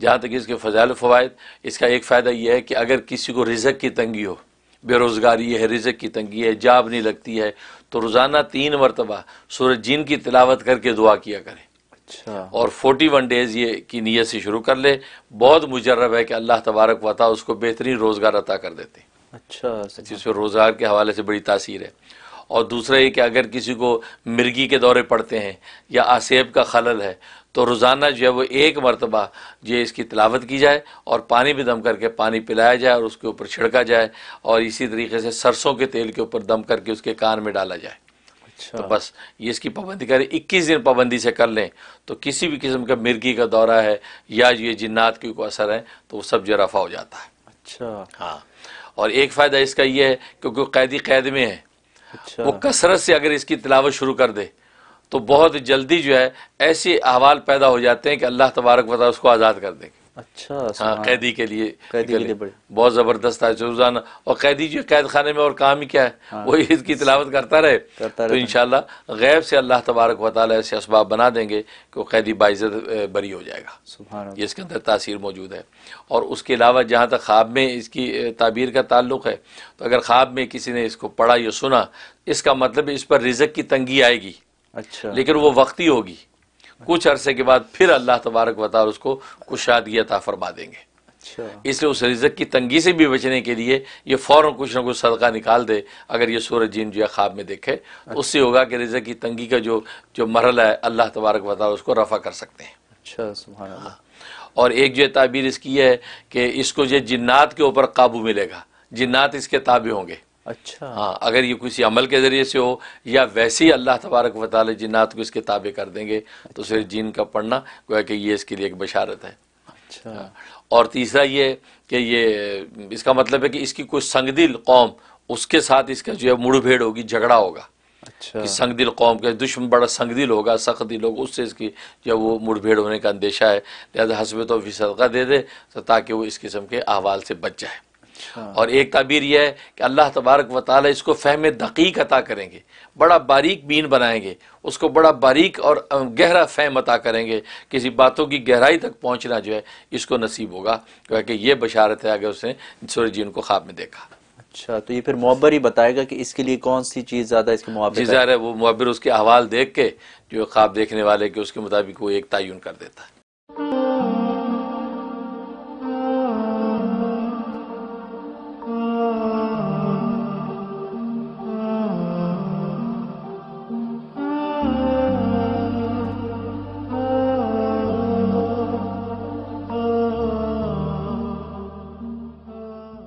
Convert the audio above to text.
जहाँ तक इसके फ़जाल फ़वाद इसका एक फ़ायदा यह है कि अगर किसी को रिजक की तंगी हो बेरोज़गारी है रिजक की तंगी है जाब नहीं लगती है तो रोज़ाना तीन मरतबा सूरज जिन की तिलावत करके दुआ किया करें। अच्छा। और फोर्टी वन डेज़ ये की नीयत से शुरू कर ले। बहुत मुजरब है कि अल्लाह तबारक वता उसको बेहतरीन रोज़गार अता कर देते। हैं अच्छा जिसमें रोज़गार के हवाले से बड़ी तासीर है। और दूसरा ये कि अगर किसी को मिर्गी के दौरे पड़ते हैं या आसेब का खलल है तो रोज़ाना जो है वो एक मरतबा जो इसकी तिलावत की जाए और पानी भी दम करके पानी पिलाया जाए और उसके ऊपर छिड़का जाए और इसी तरीके से सरसों के तेल के ऊपर दम करके उसके कान में डाला जाए। अच्छा। तो बस ये इसकी पाबंदी करें इक्कीस दिन पाबंदी से कर लें तो किसी भी किस्म का मिर्गी का दौरा है या ये जिन्नात की कोई असर है तो वो सब जो रफा हो जाता है। अच्छा। हाँ और एक फ़ायदा इसका ये है क्योंकि कैदी कैद में है। अच्छा। वो कसरत से अगर इसकी तिलावत शुरू कर दे तो बहुत जल्दी जो है ऐसे अहवाल पैदा हो जाते हैं कि अल्लाह तबारक वता उसको आज़ाद कर देंगे अच्छा हाँ कैदी के लिए कैदी के लिए बड़े बहुत ज़बरदस्त है रोज़ाना। और कैदी जो कैद खाने में और काम ही क्या है? हाँ। वही इसकी तिलावत करता रहे। करता तो। इंशाल्लाह गैब से अल्लाह तबारक व ताला ऐसे असबाब बना देंगे कि वो कैदी बाइज़त बरी हो जाएगा। ये इसके अंदर तासीर मौजूद है। और उसके अलावा जहाँ तक ख्वाब में इसकी ताबीर का ताल्लुक है तो अगर ख्वाब में किसी ने इसको पढ़ा या सुना इसका मतलब इस पर रिजक की तंगी आएगी। अच्छा। लेकिन वो वक्ती होगी। कुछ अरसे के बाद फिर अल्लाह तबारक व ताला उसको कुशादगी अता फरमा देंगे। अच्छा। इसलिए उस रिजक की तंगी से भी बचने के लिए ये फ़ौरन कुछ ना कुछ सदका निकाल दे अगर ये सूरज जिन जो है ख्वाब में देखे। तो उससे होगा कि रिजक की तंगी का जो जो मरला है अल्लाह तबारक व ताला उसको रफ़ा कर सकते हैं। अच्छा सुभान अल्लाह और एक जो ताबीर इसकी है कि इसको जो जिन्नात के ऊपर काबू मिलेगा। जिन्नात इसके ताबे होंगे। अच्छा। हाँ अगर ये किसी अमल के ज़रिए से हो या वैसे ही अल्लाह तबारक व ताली जिन्नात को इसके ताबे कर देंगे अच्छा। तो सिर्फ़ जीन का पढ़ना गोया कि ये इसके लिए एक बशारत है। अच्छा। और तीसरा ये कि ये इसका मतलब है कि इसकी कोई संगदिल कौम उसके साथ इसका जो है मुठभेड़ होगी झगड़ा होगा। अच्छा। कि संगदिल कौम के दुश्मन बड़ा संगदिल होगा सख्त दिल होगा उससे इसकी जो वो मुठभेड़ होने का अंदेशा है। लिहाजा हसब तो सदका दे दे तो ताकि वो इस किस्म के अहवाल से बच जाए। और एक ताबीर यह है कि अल्लाह तबारक व ताली इसको फ़हम दकीक अता करेंगे बड़ा बारीक बीन बनाएँगे उसको बड़ा बारीक और गहरा फ़हम अता करेंगे किसी बातों की गहराई तक पहुँचना जो है इसको नसीब होगा। क्योंकि ये बशारत है अगर उसने सूरज जी उनको ख्वाब में देखा। अच्छा तो ये फिर मुहब्बर ही बताएगा कि इसके लिए कौन सी चीज़ ज़्यादा इसके जी मुआबिक है वो मुहबिर उसके अहवाल देख के जो ख्वाब देखने वाले के उसके मुताबिक वो एक तयन कर देता है।